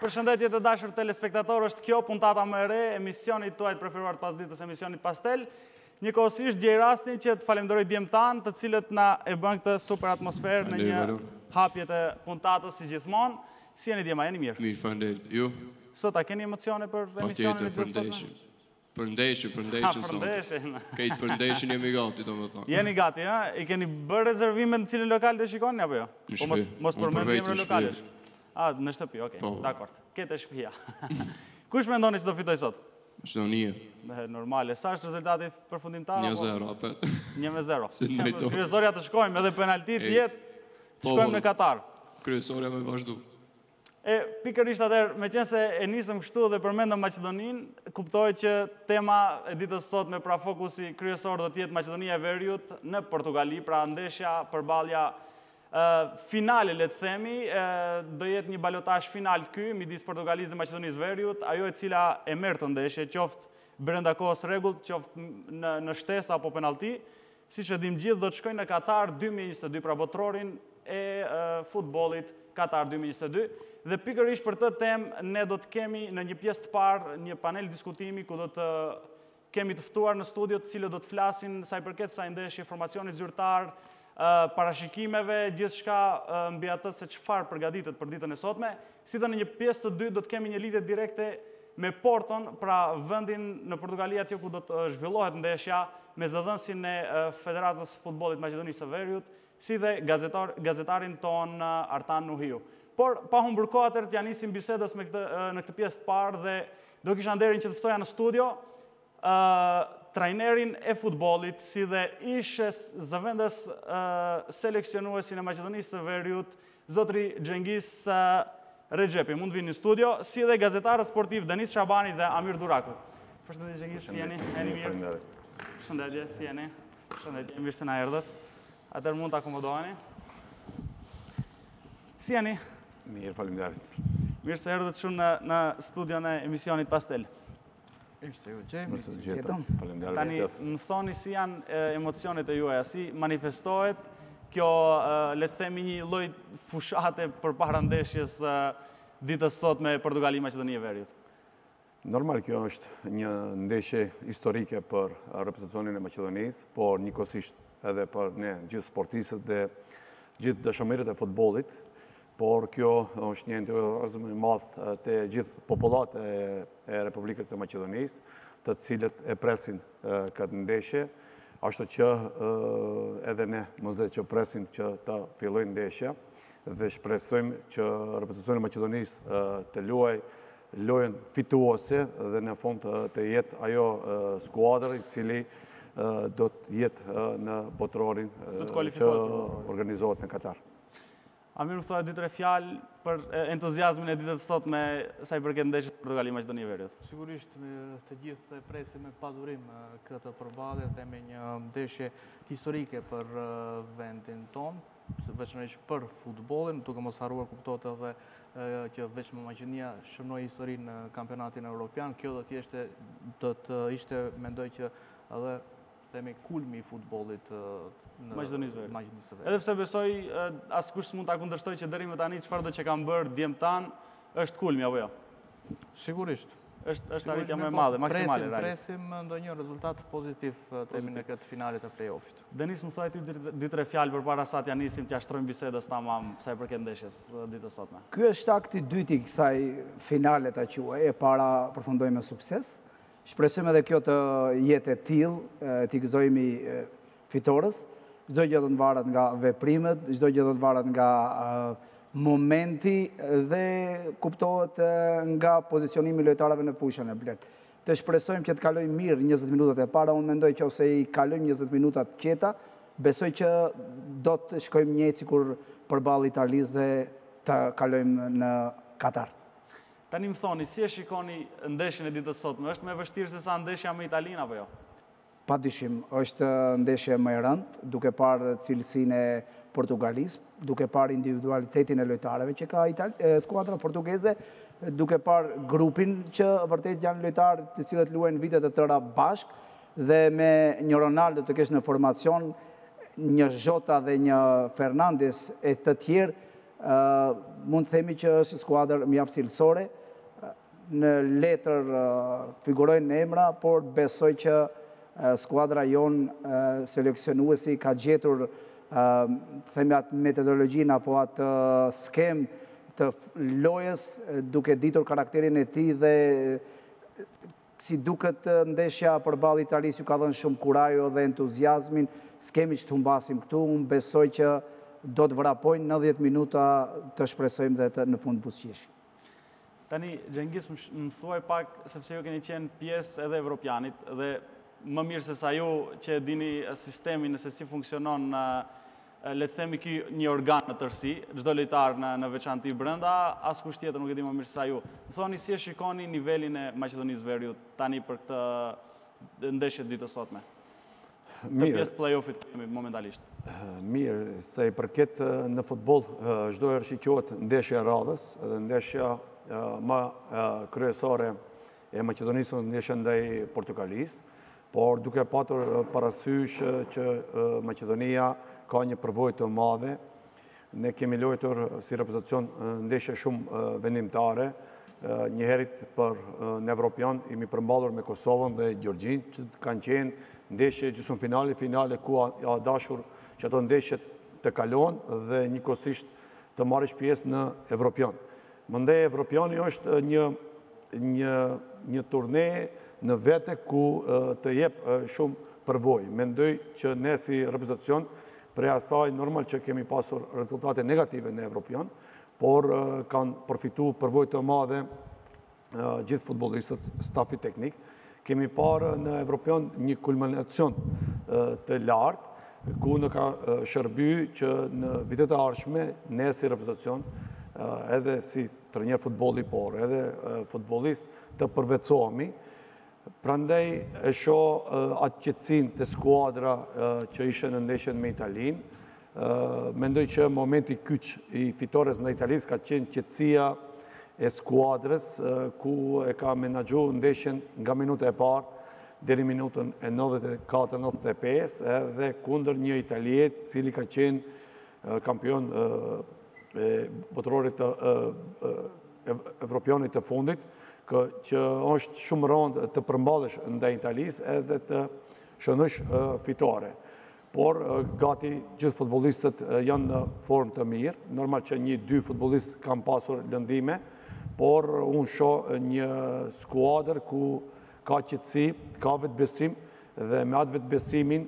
Përshëndetje të dashur telespektatorë, është kjo puntata më e re e emisionit tuaj të preferuar të pasditës, emisionit Pastel. Njëkohësisht gjej rastin që të falënderoj djemtë tanë, të cilët na e bënë këtë super atmosferë në një hapje të puntatës si gjithmonë. Si jeni djema, jeni mirë? Mirë, faleminderit. Ju? Sot a keni emocione për emisionin e sotëm? Patjetër, për ndeshjen. Për ndeshjen, për ndeshjen sot. Për ndeshjen. Krejt për ndeshjen jemi gati, domethënë. Jeni gati, ha? I keni bërë rezervimet në cilin lokal të shikoni, apo jo? Në, po, shpi. Mos përmendni emër lokalesh. A, në shtëpi, okej. Po. Dakord. Te shpia. Kush mendoni që do fitojë sot? Shdo një. Normale. Sa është rezultati përfundimtar? Një zero, apet. Një me zero. Si të nëjto. Kryesorja të shkojmë edhe penallti të jetë. Të, po, shkojmë në Katar. Kryesorja me vazhdu. E, pikërisht atëherë, meqenëse e nisëm kështu dhe përmendëm Maqedoninë, kuptohet që tema e ditës sot me pra fokusi kryesor do të jetë Maqedonia e Veriut në Portugali, pra ndeshja përballja finale le të themi, do jetë një balotazh final ky midis Portugalisë dhe Maqedonisë së Veriut, ajo e cila e merr këtë ndeshje, qoftë brenda kohës së rregullt, qoftë në shtesë apo penallti, Siç e dimë gjithë, do të shkojë në Katar dy mijë e njëzet e dy pra Botërorin e futbollit Katar dy mijë e njëzet e dy dhe pikërisht për këtë temë ne do të kemi në një pjesë të parë një panel diskutimi ku do të kemi të ftuar në studio të cilët do të flasin sa i përket kësaj ndeshje, formacionit zyrtar, parashikimeve, gjithçka mbi atë se çfarë përgatitet për ditën e sotme. Si dhe në një pjesë të dytë do të kemi një lidhje direkte me Porton, pra vendin në Portugali atje ku do të zhvillohet ndeshja me zëdhënësin e Federatës së Futbollit të Maqedonisë së Veriut, si dhe gazetarin tonë Artan Nuhiu. Por pa humbur kohë atëherë t'ia nisim bisedës në këtë pjesë të parë dhe do kisha nderin që të ftoja në studio trajnerin e futbollit si dhe ish zëvendës seleksionuesin e Maqedonisë së Veriut, zotëri Xhengis Rexhepi. Mund të vini në studio, si dhe gazetarët sportivë Denis Shabani dhe Amir Duraku. Përshëndetje Xhengis, si jeni? Jeni mirë? Përshëndetje, si jeni? Përshëndetje, mirë se na erdhët. Atër mund të akomodoheni. Si jeni? Mirë, faleminderit. Mirë se erdhët shumë në, në studion e emisionit Pastel. Mirë se ju gjejmë, mirë se ju gjetëm. Tani, më thoni si janë emocionet e tuaja, si manifestohet kjo, le të themi një lloj fushate përpara ndeshjes së ditës sotme Portugali Maqedoni e Veriut? Normal kjo është një ndeshje historike për reprezentacionin e Maqedonisë, por njëkohësisht edhe për ne gjithë sportistët dhe gjithë dashamirët e futbollit, Por kjo është një entuziazëm i madh te gjithë popullat e Republikës së Maqedonisë, të cilët e presin këtë ndeshje, ashtu që edhe ne mezi që presim që të fillojë ndeshja dhe shpresojmë që reprezentacioni i Maqedonisë të luajë lojën fituese dhe në fund të jetë ajo skuadër i cili do të jetë në botërorin që organizohet në Katar. A mund të thuash dy tre fjalë për entuziazmin e ditës së sotme sa i përket ndeshjes Portugali Maqedoni e Veriut? Sigurisht të gjithë e presim me padurim këtë përballje themi një ndeshje historike për vendin tonë, veçanërisht për futbollin, duke mos harruar kuptohet edhe që veçmë Maqedonia shënoi historinë në kampionatin evropian, kjo do të ishte do të ishte mendoj që edhe themi kulmi i futbollit në Maqedoni Edhe pse besoj askush s'mund ta kundërshtojë që deri më tani çfarëdo që kanë bërë djemtë tanë është kulmi apo jo. Sigurisht. Është është arritja më e madhe, maksimale. Presim, presim ndonjë rezultat pozitiv themi në këtë finale të play-offit. Denis më thuaj ti dy tre fjalë përpara sa t'ia nisim t'ia shtrojmë bisedës tamam sa i përket ndeshjes ditës sotme. Ky është akti i dytë i kësaj finale ta quaj, e para përfundoi me sukses. Shpresojmë edhe kjo të jetë e tillë, t'i gëzohemi fitores. Çdo gjë do të varet nga veprimet, çdo gjë do të varet nga momenti dhe kuptohet nga pozicionimi i lojtarëve në fushën e blertë. Të shpresojmë që të kalojmë mirë 20 minutat e para, unë mendoj qoftë se i kalojmë 20 minutat qetë, besoj që do të shkojmë njëjtë sikur përballë Italisë dhe të kalojmë në Katar. Tani më thoni, si e shikoni ndeshjen e ditës së sotme? Është më e vështirë se sa ndeshja me Italinë apo jo? Padyshim, është ndeshje më e rëndë, duke parë cilësinë e Portugalisë, duke parë individualitetin e lojtarëve që ka skuadra portugeze, duke parë grupin që vërtet janë lojtarë të cilët luajnë vite të tëra bashkë dhe me një Ronaldo të kesh në formacion, një Jota dhe një Fernandes e të tjerë, Mund të themi që është skuadër mjaft cilësore, në letër figurojnë emra, por besoj që skuadra jonë, seleksionuesi ka gjetur të themi atë metodologjinë apo atë skemë të lojës duke ditur karakterin e tij dhe Si duket ndeshja përballë Italisë u ka dhënë shumë kurajo dhe entuziazmin, s'kemi ç'të humbasim këtu, unë besoj që do të vrapojnë nëntëdhjetë minuta të shpresojmë dhe të në fund buzëqeshim. Tani Xhengiz më thuaj pak sepse ju keni qenë pjesë edhe Evropianit dhe më mirë se sa ju që e dini sistemin se si funksionon le të themi ky një organ në tërësi, çdo lojtar në veçanti brenda, askush tjetër nuk e di më mirë se sa ju. Më thoni si e shikoni nivelin e Maqedonisë së Veriut tani për këtë ndeshje të ditës sotme? Te pjesa e play-offit momentalisht. Mirë, sa i përket në futboll, çdo herë shikohet ndeshja e radhës, edhe ndeshja ma kryesore e Maqedonisë ndeshja ndaj Portugalisë, Por duke patur parasysh që Maqedonia ka një përvojë të madhe, ne kemi lojtur si reprezentacion ndeshje shumë vendimtare, njëherit për në Evropian jemi përmballur me Kosovën dhe Gjeorgjinë, që kanë qenë ndeshje gjysmëfinale, finale ku a dashur që ato ndeshje t'i kalon dhe njëkohësisht të marrësh pjesë në Evropian. Mandej Evropiani është një një një turne në vete ku të jep shumë përvojë. Mendoj që ne si reprezentacion prej asaj normal që kemi pasur rezultate negative në Evropian, por kanë përfitu përvojë të madhe gjithë futbollistët, stafi teknik, Kemi parë në Evropian një kulminacion të lartë, ku na ka shërby që në vitet e ardhshme, ne si reprezentacion, edhe si trajnerë futbolli, por edhe futbollistë të përvetësohemi, prandaj e shoh atë qetësinë te skuadra që ishe në ndeshjen me Italinë, Mendoj që momenti kyç i fitores ndaj Italisë ka qenë qetësia e skuadrës ku e ka menaxhu ndeshjen nga minuta e parë deri n'minutën e 94-95 edhe kundër një Italie cili ka qenë kampion i botërorit të evropianit të fundit që është shumë rëndë të përmballesh ndaj Italisë edhe të shënosh fitore. Por gati gjithë futbollistët janë në formë të mirë. Normal që një dy futbollistë kanë pasur lëndime, por unë shoh një skuadër ku ka qetësi, ka vetëbesim dhe me atë vetëbesimin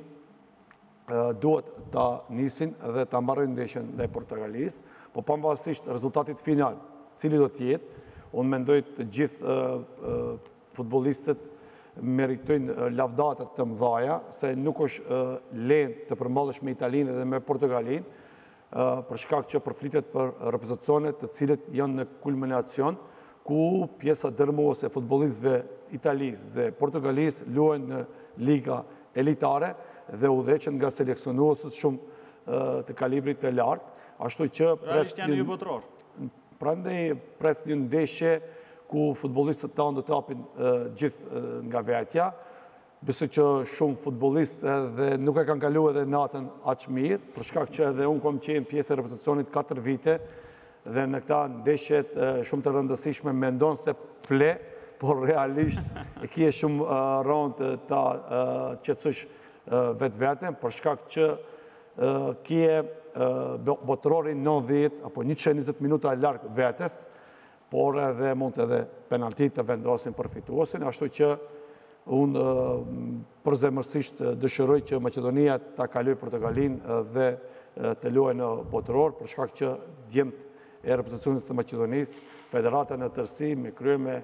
duhet ta nisin dhe ta mbarojnë ndeshjen ndaj Portugalisë, pavarësisht rezultatit final, cili do të jetë, unë mendoj të gjithë Futbollistët meritojnë lavdata të mdhaja, se nuk është lehtë të përmballesh me Italinë dhe me Portugalinë, për shkak që përflitet për reprezentacione të cilët janë në kulminacion, ku pjesa dërrmuese e futbollistëve të Italisë dhe Portugalisë luajnë në liga elitare dhe udhëheqen nga seleksionuesit shumë të kalibrit të lartë, ashtu që pres një... Prandaj pres një ndeshje ku futbollistët tanë do të japin gjithë nga vetja. Besoj që shumë futbollistë edhe nuk e kanë kalu edhe natën aq mirë, për shkak që edhe unë kam qenë pjesë e reprezentacionit 4 vite dhe në këta ndeshjet shumë të rëndësishme mendon se fle, por realisht e kie shumë rëndë ta qetësësh vetëveten, për shkak që Kie botërorin 90 apo 120 minuta larg vetes, por edhe mund të edhe penalltitë të vendosin për fituesin, ashtu që unë përzemërsisht dëshiroj që Maqedonia ta kalojë Portugalinë dhe të luajë në botëror, për shkak që djemt e reprezentacionit të Maqedonisë, federata në tërësi me krye me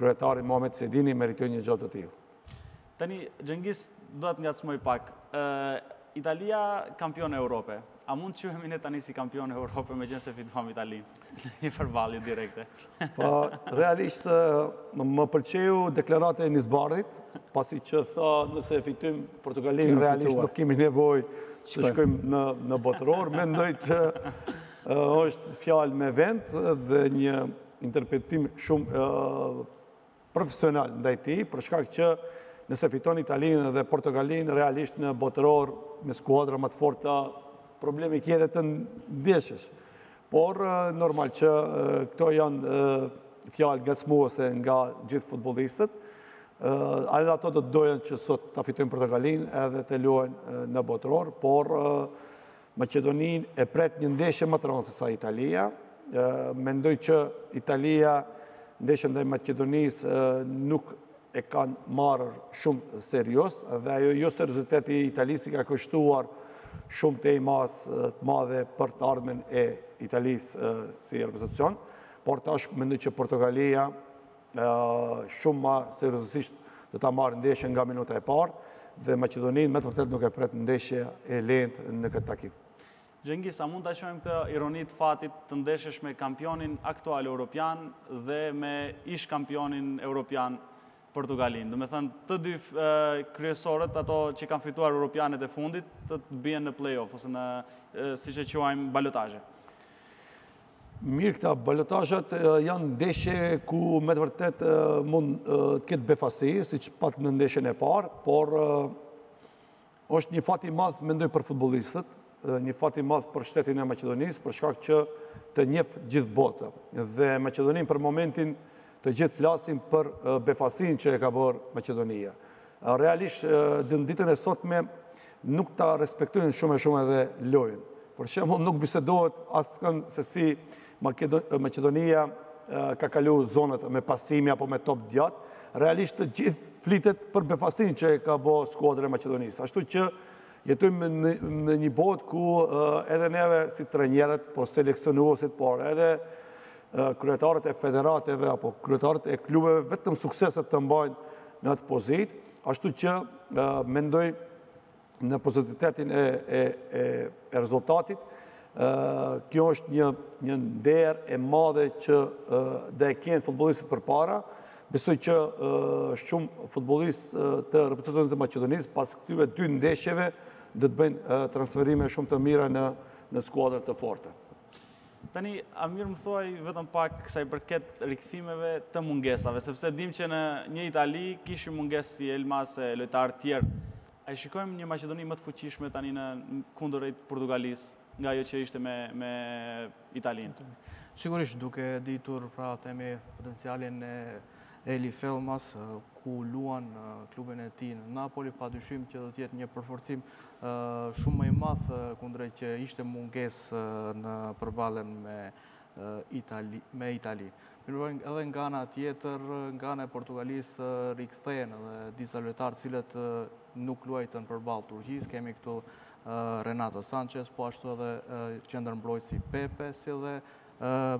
kryetarin Muamed Sejdini meritojnë një gjë të tillë. Tani, Xhengis, dua të të ngacmoj pak. Italia kampione Europe. A mund të quhemi ne tani si kampion Europe meqenëse fituam Italinë? Një përballje direkte. Po, realisht, më pëlqeu deklarata e Enis Bardhit, pasi që tha nëse e fitojmë Portugalinë, realisht nuk kemi nevojë të shkojmë në botëror. Mendoj që është fjalë me vend dhe një interpretim shumë profesional ndaj tij, për shkak që nëse fiton Italinë dhe Portugalinë realisht në botëror me skuadra ma të forta, problemi i kie të ndeshesh. Por normal që këto janë fjalë ngacmuese nga gjithë futbollistët. Edhe ato do të dojen që sot ta fitojnë Portugalinë edhe të luajnë në botëror, por Maqedoninë e pret një ndeshje ma të rëndë se sa Italia. Mendoj që Italia ndeshjen ndaj Maqedonisë nuk e kanë marrë shumë serioz dhe ajo joserioziteti i Italisë i ka kushtuar shumë tejmase të madhe për të ardhmen e Italisë si organizacion, por tash mendoj që Portugalia shumë ma seriozisht do ta marrë ndeshjen nga minuta e parë dhe Maqedoninë me të vërtetë nuk e pret ndeshje e lehtë në këtë takim. Xhengis, a mund ta quajmë këtë ironi të fatit të ndeshesh me kampionin aktual europian dhe me ish-kampionin europian Portugalinë? Domethënë të dy kryesorët, ato që kanë fituar europianet e fundit, të të bien në play-off ose siç e quajmë balotazhe. Mirë këta balotazhat janë ndeshje ku me të vërtetë mund të ketë befasi, siç patë në ndeshjen e parë, por është një fat i madh mendoj për futbollistët, një fat i madh për shtetin e Maqedonisë, për shkak që të njef gjithë botë. Dhe Maqedoninë për momentin të gjithë flasin për befasinë që e ka bërë Maqedonia. Realisht në ditën e sotme nuk ta respektojnë shumë e shumë edhe lojën. Për shembull nuk bisedohet askund se si Maqedonia ka kalu zonat me pasimi apo me top djat. Realisht të gjithë flitet për befasinë që e ka bë skuadra e Maqedonisë. Ashtu që Jetojmë në një botë ku edhe neve si trenjerët, po seleksionuesit, por edhe kryetarët e federateve apo kryetarët e klubeve vetëm sukseset të mbajnë në atë pozitë, ashtu që mendoj në pozitivitetin e rezultatit, kjo është një nder e madhe që do e kenë futbolistit përpara, Besoj që shumë futbollistë të reprezentacionit të Maqedonisë pas këtyre dy ndeshjeve do të bëjnë transferime shumë të mira në në skuadra të forta. Tani, Amir më thuaj vetëm pak sa i përket rikthimeve të mungesave, sepse dim që në një Itali kishim mungesë si Elmas e lojtarë të tjerë. A i shikojmë një Maqedoni më të fuqishme tani në kundrejt Portugalisë, nga ajo që ishte me, me Italinë. Sigurisht duke e ditur pra themi potencialin e Elif Elmas ku luan në klubin e tij në Napoli, pa dyshim që do të jetë një përforcim shumë më i madh kundrejt që ishte mungesë në përballjen me Itali me Itali. Mirëpo edhe nga ana tjetër, nga ana e Portugalisë rikthehen edhe disa lojtarë të cilët nuk luajtën përballë Turqisë. Kemi këtu Renato Sanches, po ashtu edhe qendër mbrojtësi Pepe, si dhe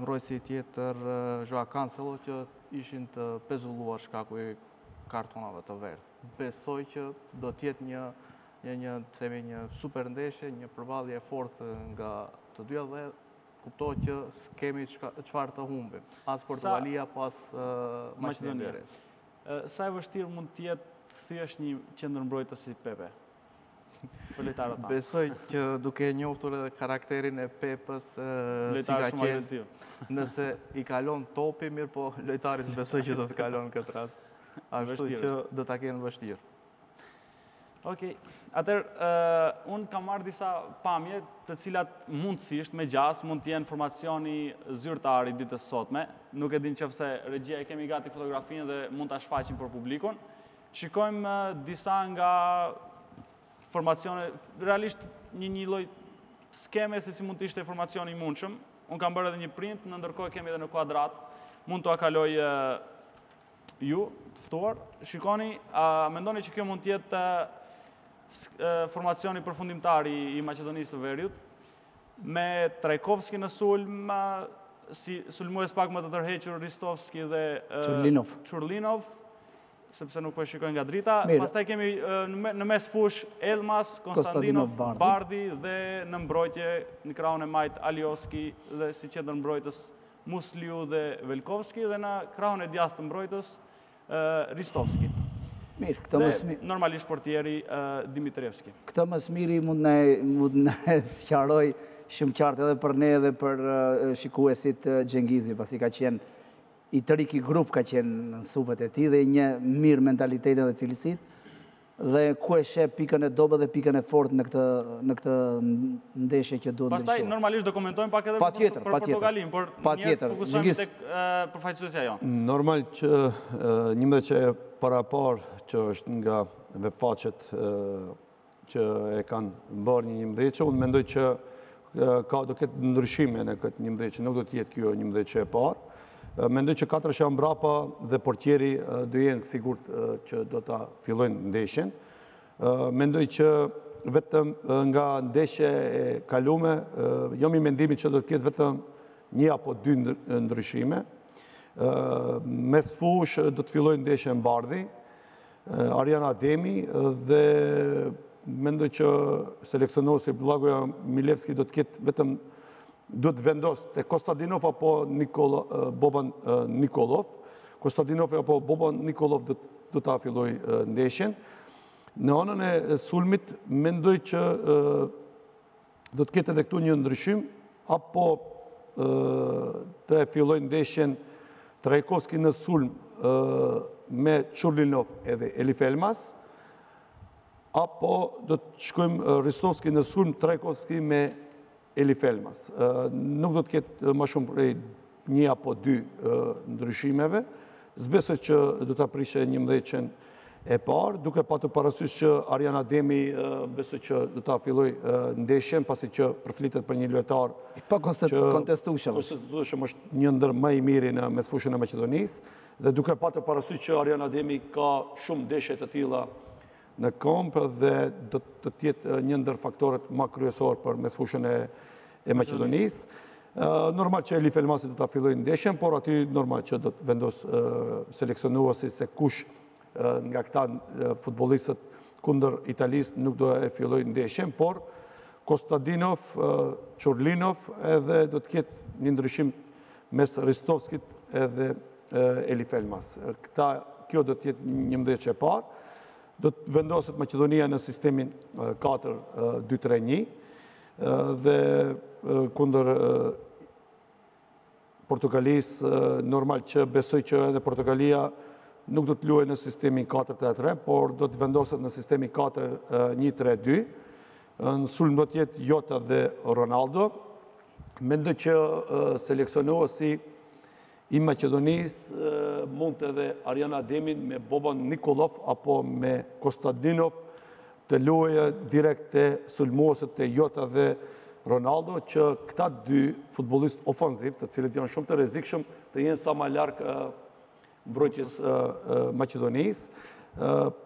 mbrojtësi tjetër Joao Cancelo që ishin të pezulluar shkaku i kartonave të verdhë. Besoj që do të jetë një një një themi një super ndeshje, një përballje e fortë nga të dyja dhe kuptohet që s'kemi çfarë të humbim. As Portugalia, as Maqedonia. Sa e vështirë mund të jetë thjesht një qendër mbrojtës si Pepe? për lojtarët tanë. Besoj që duke e njohtur edhe karakterin e Pepës si ka qenë. Nëse i kalon topi mirë, po lojtari besoj që s'do të kalon këtë rast. Ashtu që do ta kenë vështirë. Okej. Atëherë, unë kam marrë disa pamje të cilat mundësisht me gjasë mund të jenë formacioni zyrtar i ditës së sotme. Nuk e di në qoftë se regjia e kemi gati fotografinë dhe mund ta shfaqin për publikun. Shikojmë disa nga formacione, realisht një një lloj skeme se si mund të ishte formacioni i mundshëm. Unë kam bërë edhe një print, në ndërkohë e kemi edhe në kuadrat. Mund t'ua kaloj ju, të ftuar. Shikoni, mendoni që kjo mund të jetë formacioni përfundimtar i Maqedonisë së Veriut, me Trajkovski në sulm, si sulmues pak më të tërhequr Ristovski dhe Çurlinov. sepse nuk po e shikojnë nga drita. Pastaj kemi në mesfushë Elmas, Kostadinov, Bardhi dhe në mbrojtje në krahun e majtë Alioski dhe si qendër mbrojtës Musliu dhe Velkovski dhe në krahun e djathtë të mbrojtës Ristovski. Mirë, këtë më së miri... Normalisht portieri Dimitrievski. Këtë më së miri mund na e sqarojë shumë qartë edhe për ne edhe për shikuesit Xhengizi, pasi ka qenë I tëri ky grup ka qenë në supet e tija dhe i njeh mirë mentalitetin dhe cilësitë dhe ku e sheh pikën e dobët dhe pikën e fortë në këtë në këtë ndeshje që duhet ndryshuar. Pastaj normalisht do komentojmë pak edhe për Portugalinë, por ne fokusohemi tek përfaqësuesja jonë. Normal që njëmbëdhjetëshe e paraparë që është nga webfaqet që e kanë bërë një njëmbëdhjetëshe, unë mendoj që ka do ketë ndryshime në këtë njëmbëdhjetëshe, nuk do të jetë kjo njëmbëdhjetëshe e parë. Mendoj që katërshja mbrapa dhe portieri do jenë sigurt që do ta fillojnë ndeshjen. Mendoj që vetëm nga ndeshja e kalume, jam i mendimi që do të ketë vetëm një apo dy ndryshime. Mesfushë do të fillojnë ndeshjen Bardhi, Arjan Ademi dhe mendoj që seleksionuesi Blagoja Milevski do të ketë vetëm do të vendosë te Kostadinov apo Nikola, Boban Nikolov. Kostadinov apo Boban Nikolov do, do ta fillojë ndeshjen. Në anën e sulmit, mendoj që Do të ketë edhe këtu një ndryshim, apo të e fillojë ndeshjen Trajkovski në sulm me Çurlinov edhe Elif Elmas, apo do të shkojmë Ristovski në sulm Trajkovski me Elif Elmas. Nuk do të ketë ma shumë prej një apo dy ndryshimeve. S'besoj që do ta prishë njëmbëdhjetëshen e parë, duke patur parasysh që Arjan Ademi besoj që do ta fillojë ndeshjen, pasi që përflitet për një luetar që pakontestushëm është një ndër më i miri në mesfushën e Maqedonisë, dhe duke patur parasysh që Arjan Ademi ka shumë ndeshje të tilla në këmbë dhe do të jetë një ndër faktorët ma kryesor për mesfushën e Maqedonisë. Normal që Elif Elmasi do ta fillojë ndeshjen, por aty normal që do të vendosë seleksionuesi se kush nga këta futbollistët kundër Italisë nuk do e fillojë ndeshjen, por Kostadinov, Çurlinov edhe do të ketë një ndryshim mes Ristovskit edhe Elif Elmas. Kta, kjo do të jetë njëmbëdhjetëshja e parë. Do të vendoset Maqedonia në sistemin 4-2-3-1 dhe kundër Portugalisë, normal që besoj që edhe Portugalia nuk do të luajë në sistemin 4-3-3, por do të vendoset në sistemin 4-1-3-2. Në sulm do të jetë Jota dhe Ronaldo. Mendoj që seleksionuesi I Maqedonisë mund të edhe Arjan Ademin me Boban Nikolov apo me Kostadinov të luajë direkt te sulmuesit te Jota dhe Ronaldo që këta dy futbollistë ofensivë, të cilët janë shumë të rrezikshëm, të jenë sa ma larg mbrojtjes së Maqedonisë,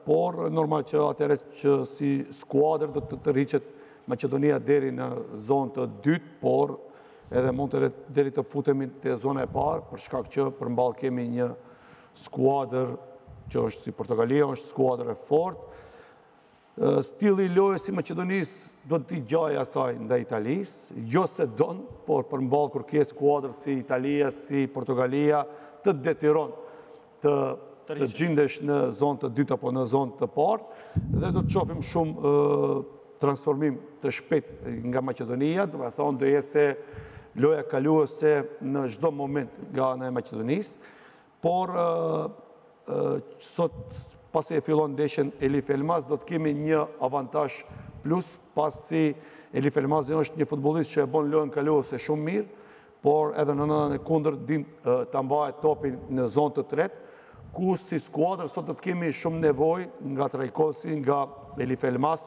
por normal që atëherë që si skuadër do të tërhiqet Maqedonia deri në zonë të dytë, por Edhe mund të ret deri të futemi te zona e parë, për shkak që përmballë kemi një skuadër që është si Portugalia, është skuadër e fortë. Stili i lojës i Maqedonisë do t'i ngjajë asaj ndaj Italisë, jo se don, por përmballë kur ke skuadër si Italia, si Portugalia, të detyron. të gjindesh në zonë të dytë apo në zonë të parë dhe do të shofim shumë transformim të shpejtë nga Maqedonia, domethënë do jetë loja kaluese në çdo moment nga ana e Maqedonisë, por sot pasi e fillon ndeshjen Elif Elmas, do të kemi një avantazh plus pasi Elif Elmas është një futbollist që e bon lojën kaluese shumë mirë, por edhe në anën e kundërt din ta mbajë topin në zonë të tretë, ku si skuadër sot do të kemi shumë nevojë nga Trajkovski, nga Elif Elmas,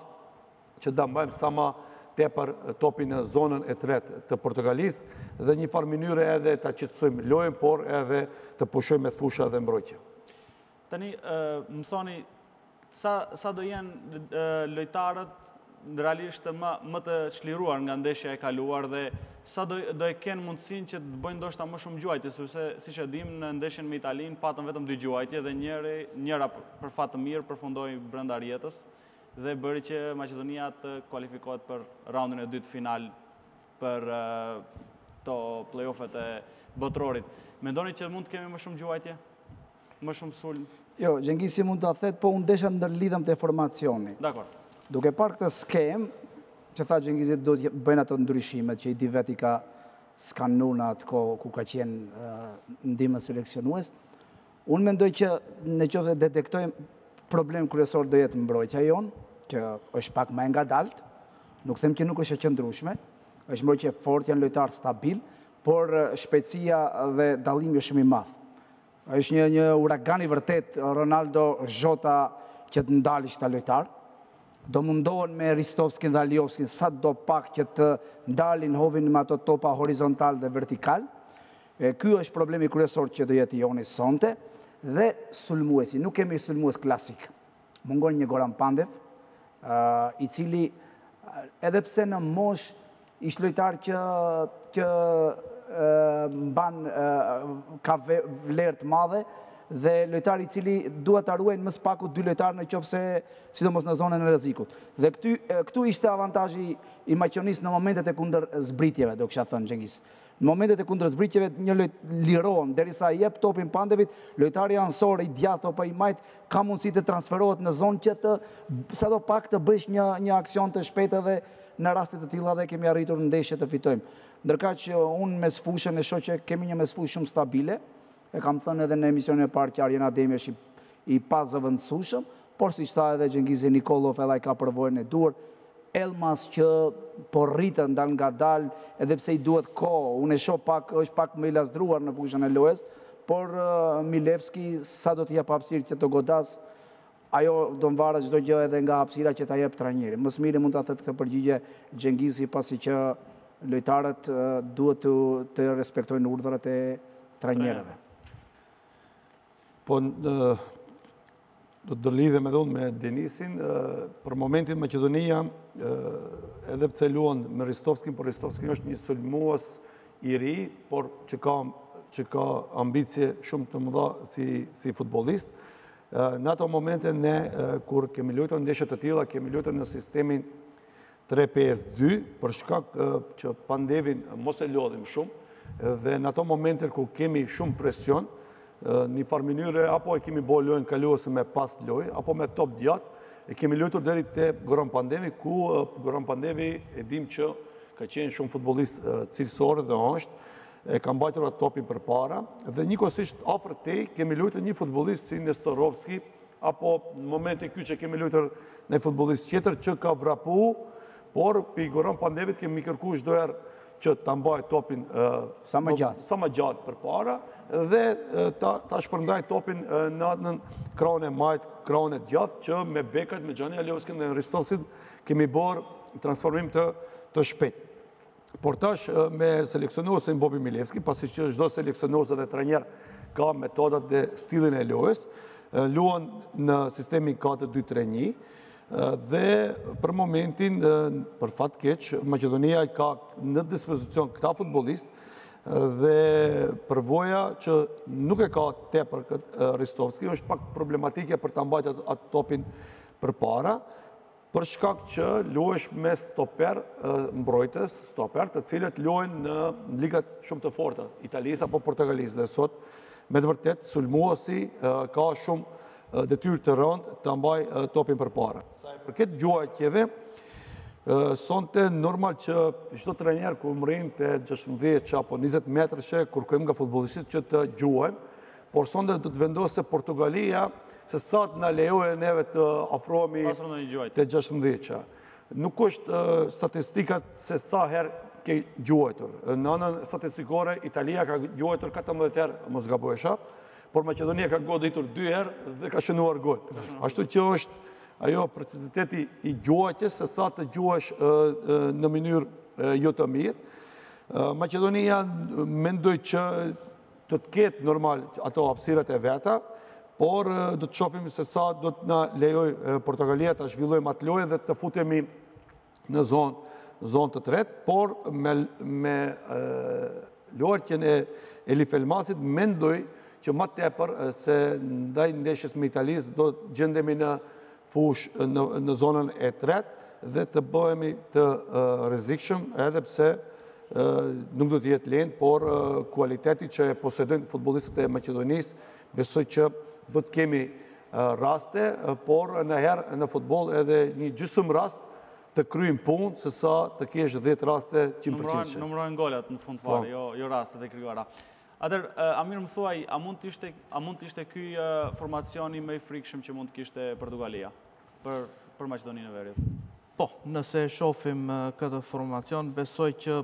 që ta mbajmë sa ma tepër topin në zonën e tretë të Portugalisë dhe njëfarë mënyre edhe ta qetësojmë lojën, por edhe të pushojnë mesfusha dhe mbrojtja. Tani më thoni sa do jenë lojtarët realisht më të çliruar nga ndeshja e kaluar dhe sa do e kenë mundësinë që të bëjnë ndoshta më shumë gjuajtje sepse siç e dimë në ndeshjen me Italinë patën vetëm dy gjuajtje dhe njëra për fat të mirë përfundoi brenda rrjetës dhe bëri që Maqedonia të kualifikohet për raundin e dytë final për këto play-offet e botërorit. Mendoni që mund të kemi më shumë gjuajtje? Më shumë sulm. Jo, Xhengisi mund ta thotë, po unë desha të ndërlidhem te formacioni. Dakord. Duke parë këtë skemë, që tha Xhengisi do të bëjnë ato ndryshimet, që i di vetë i ka skanuar në atë kohë ku ka qenë ndihmës seleksionues, unë mendoj që në qoftë se detektojmë problem kryesor do jetë mbrojtja jonë, që është pak më e ngadaltë, nuk them që nuk është e qëndrueshme, është mbrojtje e fortë, janë lojtarë stabilë, por shpejtësia dhe dallimi është shumë i madh. Është një një uragan i vërtetë Ronaldo Jota që të ndalësh këta lojtarë. Do mundohen me Ristovskin dhe Aliovskin sa do pak që të ndalin hovin me ato topa horizontal dhe vertikal. E, ky është problemi kryesor që do jetë joni sonte dhe sulmuesi. Nuk kemi sulmues klasik. Mungon një Goran Pandev, i cili edhe pse në moshë ishte lojtar që që mban ka vlerë të madhe dhe lojtar i cili duhet ta ruajnë më së paku dy lojtarë në qoftë se sidomos në zonën e rrezikut. Dhe këtu këtu ishte avantazhi i Maqedonisë në momentet e kundërzbritjeve, do kisha thënë Xhengiz. Në momentet e kundërzbritjeve një lojtar lirohet, derisa i jep topin Pandevit, lojtari anësor i djathtë apo i majtë ka mundësi të transferohet në zonë që të sa do pak të bësh një një aksion të shpejtë dhe në raste të tilla dhe kemi arritur ndeshje të fitojmë. Ndërkaq unë mesfushën e shoh që kemi një mesfushë shumë stabile, E kam thënë edhe në emisionin e parë që Arjen Ademi është i pazëvendësueshëm, por siç tha edhe Xhengizi Nikollov, edhe ai ka përvojën e duhur. Elmas që po rritet dalngadalë, edhe pse i duhet kohë, unë e shoh pak është pak më i lazdruar në fushën e lojës, por Milevski sa do t'i japë hapësirë që të godasë, Ajo do varet çdo gjë edhe nga hapësira që ta jep trajneri. Më së miri mund ta thotë këtë përgjigje Xhengizi pasi që lojtarët duhet të respektojnë urdhërat e trajnerëve. Po do të ndërlidhem edhe unë me Denisin. Për momentin Maqedonia edhe pse luan me Ristovskin, por Ristovski është një sulmues i ri, por që ka që ka ambicie shumë të mëdha si si futbollist. Në ato momente ne kur kemi luajtur ndeshje të tilla, kemi luajtur në sistemin 3-5-2 për shkak që Pandevin mos e lodhim shumë dhe në ato momente kur kemi shumë presion, një farë mënyre apo e kemi bo lojën kaluese me pas lojë, apo me top gjatë, e kemi luajtur deri te Goran Pandevi, ku Goran Pandevi e dim që ka qenë shumë futbollist cilësor dhe është, E ka mbajtur atë topin përpara dhe njëkohësisht afër te kemi luajtur një futbollist si Nestorovski apo në momentin ky që kemi luajtur ndonjë futbollist tjetër që ka vrapu, por prej Goran Pandevit kemi kërkuar çdo herë që ta mbajë topin sa më gjatë, sa më gjatë përpara dhe ta ta shpërndajë topin në në krahun e majtë, krahun e djathtë që me bekët, me Xhani Aliovskin dhe Ristovskin kemi bërë transformim të të shpejtë. Por tash me seleksionuesin Bobi Milevski, pasi që çdo seleksionues dhe trajner ka metodat dhe stilin e lojës, luan në sistemin 4-2-3-1 dhe për momentin për fat keq Maqedonia ka në dispozicion këta futbollistë dhe përvoja që nuk e ka tepër Ristovski është pak problematike për ta mbajt atë topin përpara për shkak që luhesh me stoper mbrojtës, stoper të cilët luajnë në ligat shumë të forta, Italisë apo Portugalisë dhe sot me të vërtetë sulmuesi ka shumë detyrë të rëndë ta mbajë topin përpara. Sa i përket gjuajtjeve, sonte normal që çdo trajner kur mrrin te 16 apo 20 metrëshe kërkojmë nga futbollistët që të gjuajnë Por sonte do të vendosë se Portugalia se sa do na lejojë neve të afrohemi te gjashtëmdheça. Nuk është statistikat se sa herë ke gjuajtur. Në anën statistikore, Italia ka gjuajtur 14 herë, mos gabojsha, por Maqedonia ka goditur 2 herë dhe ka shënuar gol. Ashtu që është ajo preciziteti i gjuajtjes se sa të gjuajsh në mënyrë jo të mirë. Maqedonia mendoj që Do të ketë normal ato hapësirat e veta, por do të shofim se sa do të na lejojë Portugalia ta zhvillojmë atë lojë dhe të futemi në zo zonë të tretë, por me luajtjen e Elif Elmasit mendoj që më tepër se ndaj ndeshjes me Italisë do të gjendemi në fushë në zonën e tretë dhe të bëhemi të rrezikshëm edhe pse nuk do të jetë lehtë, por kualiteti që e posedojnë futbollistët e Maqedonisë, besoj që do të kemi raste, por naherë në futboll edhe një gjysëm rast të kryn punë, se sa të kesh 10 raste 100%. Numërohen golat në fund fare, po. jo, jo rastet e krijuara. Atëherë, Amir më thuaj, a mund të ishte ky formacioni më i frikshëm që mund të kishte Portugalia për Maqedoninë e Veriut? Po, nëse e shofim këtë formacion, besoj që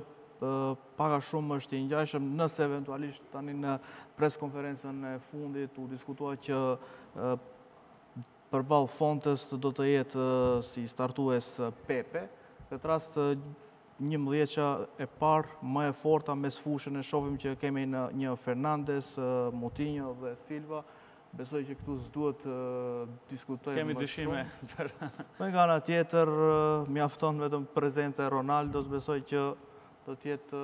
pak a shumë është i ngjashëm, nëse eventualisht tani në pres konferencën e fundit u diskutua që përballë Fontes do të jetë si startues Pepe, këtë rast Njëmdhjeça e parë më e forta mesfushën e shofim që kemi një Fernandes, Mutinjo dhe Silva. Besoj që këtu s'duhet të diskutojmë më shumë. Kemi dyshime për... Nga ana tjetër, mjafton vetëm prezenca e Ronaldos, besoj që do të jetë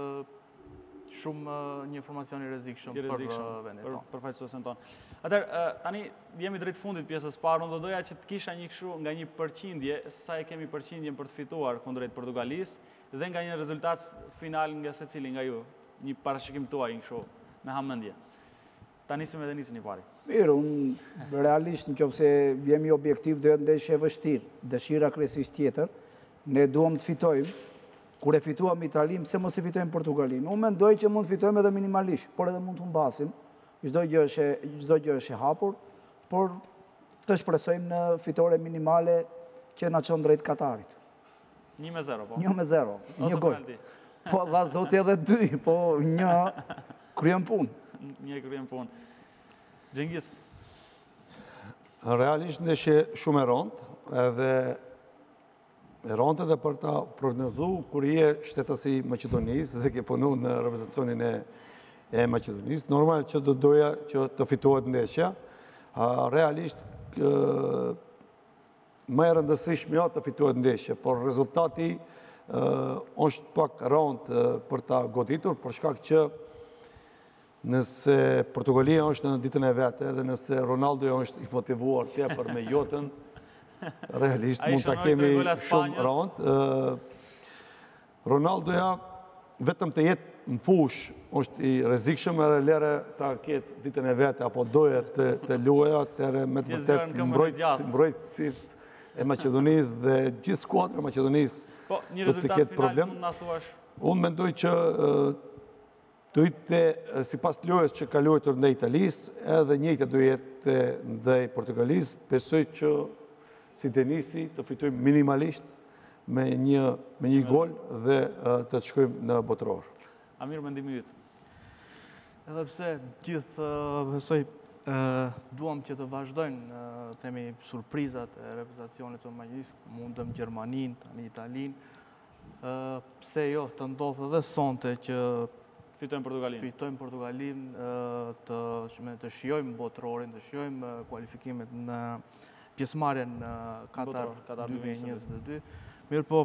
Shumë një informacion i rrezikshëm për vendin tonë. Për përfaqësuesen tonë. Atëherë, tani, jemi drejt fundit pjesës parë, unë do doja që të kisha një kështu nga një përqindje, sa e kemi përqindjen për të fituar kundrejt Portugalisë, dhe nga një rezultat final nga secili nga ju, një parashikim tuaj, një kështu, me hamendje. Ta nisim, Denisin i pari. Mirë, unë realisht në qoftë se jemi objektiv, do jetë ndeshje e vështirë, dëshira kryesisht tjetër, ne duam të fitojmë, kur e fituam Italinë, pse mos e fitojmë Portugalinë. Unë mendoj që mund të fitojmë edhe minimalisht, por edhe mund të humbasim, çdo gjë është e hapur, por të shpresojmë në fitore minimale që na çon drejt Katarit. Një me zero, po. Një me zero, një gol. Po, dha zoti edhe dy, po një kryen punë. Një kryen punë. Xhengis. Realisht ndeshje shumë e rëndë, edhe e rëndë edhe për ta prognozu kur je shtetas i Maqedonisë dhe ke punu në reprezentacionin e Maqedonisë. Normal që do doja që të fitohet ndeshja. Realisht, Më e rëndësishme a të fitohet ndeshja, por rezultati është pak rëndë për ta goditur, për shkak që nëse Portugalia është në ditën e vet, edhe nëse Ronaldo është i motivuar tepër me lojtën, realisht mund ta kemi shumë rëndë. Ronaldoja vetëm të jetë në fushë është i rrezikshëm edhe lëre ta ketë ditën e vet apo doje të të luajë atëherë me të vërtetë mbrojtësit mbrojtësit e Maqedonisë dhe gjithë skuadra e Maqedonisë do të ketë problem po një rezultat final mund na thuash unë mendoj që Do jetë sipas lojës që ka luajtur ndaj Italisë, edhe e njëjta do jetë ndaj Portugalisë. Besoj që si Denisi të fitojmë minimalisht me një me një gol dhe të të shkojmë në botëror. Amir mendimi yt. Edhe pse gjithë besoj duam që të vazhdojnë themi surprizat e reprezentacionit të Maqedonisë, mundëm Gjermaninë, tani Italinë, pse jo të ndodhë edhe sonte që fitojmë Portugalinë, fitojmë Portugalinë të, të shijojmë botërorin, të shijojmë kualifikimet në pjesëmarrjen në Katar, Katar 2022. Mirëpo,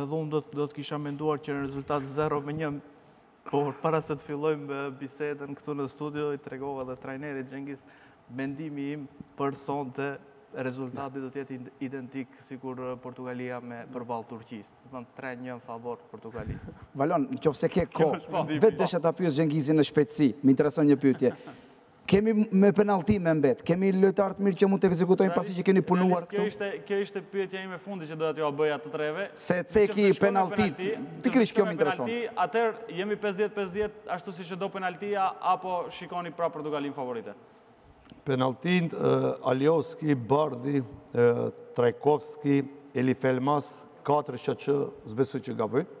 edhe unë do të, do të kisha menduar që një rezultat 0 me 1 Por para se të fillojmë bisedën këtu në studio, i tregova dhe trajnerit Xhengis, mendimi im për sonte rezultati do të jetë identik sikur Portugalia me përballë Turqisë. Do të thotë 3-1 në favor Portugalisë. Valon, në qoftë se ke kohë, vetëm desha ta pyes Xhengisin në shpejtësi, më intereson një pyetje. Kemi me penalti me mbet, kemi lojtarë të mirë që mund të ekzekutojnë pasi që keni punuar këtu. Kjo ishte kjo ishte pyetja ime e fundit që doja t'ju bëja të treve. Se ceki penaltitë, pikërisht kjo më intereson. Atëherë jemi 50-50 ashtu siç e do penaltia apo shikoni pra Portugalin favorite? Penaltin Alioski, Bardhi, Trajkovski, Elif Elmas, katër që që s'besoj që gabojnë.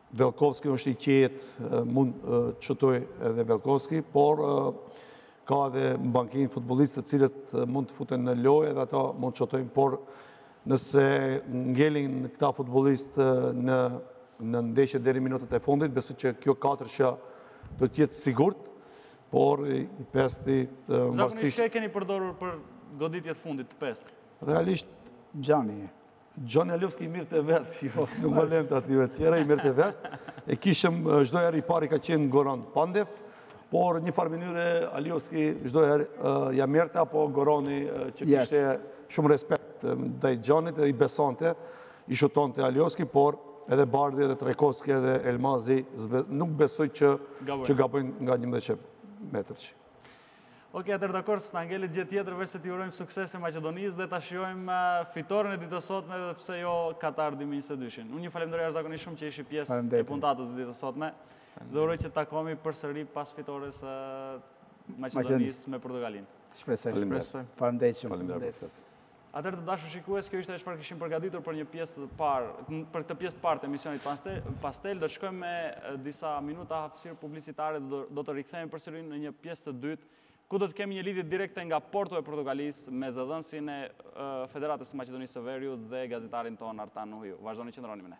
Velkovski është i qetë, mund të shutojë edhe Velkovski, por ka edhe në bankinë futbolistë të cilët mund të futen në lojë edhe ata mund të shutojnë, por nëse ngelin këta futbolistë në në ndeshje deri minutat e fundit, besoj që kjo katërshja do të jetë sigurt, por i pesti marrësisht... Zakonisht që e keni përdorur për goditjen e fundit të pestë? Realisht... Xhani. Xhani Alioski i merrte vetë, jo, nuk ua lente atyre tjerëve, i merrte vetë. E kishëm, çdo herë i pari ka qenë Goran Pandev, por në një farë mënyre Alioski çdo herë ia merrte, apo Gorani që kishte shumë respekt ndaj Xhanit dhe i besonte, i shutonte Alioski, por edhe Bardhi edhe Trajkovski edhe Elmazi nuk besoj që gabojnë nga njëmbëdhjetëmetërshi. Ok atëherë dakord, s'na ngelet gjë tjetër veçse t'i urojmë suksese Maqedonisë dhe ta shijojmë fitoren e ditës së sotme dhe pse jo Katar 2022-shin. Unë ju falenderoj jashtëzakonisht shumë që ishit pjesë e puntatës së ditës sotme dhe uroj që të takohemi përsëri pas fitores së Maqedonisë me Portugalinë. Shpresoj. Faleminderit. Faleminderit për ftesën. Atëherë të dashur shikues, kjo ishte çfarë kishim përgatitur për një pjesë të parë, për këtë pjesë të parë të emisionit Pastel, do të shkojmë me disa minuta hapësirë publicitare dhe do të rikthehemi përsëri në një pjesë të dytë, ku do të kemi një lidhje direkte nga Porto e Portugalisë me zëdhënësin e Federatës së Maqedonisë së Veriut dhe gazetarin tonë Artan Nuhiu. Vazhdoni qëndroni me ne.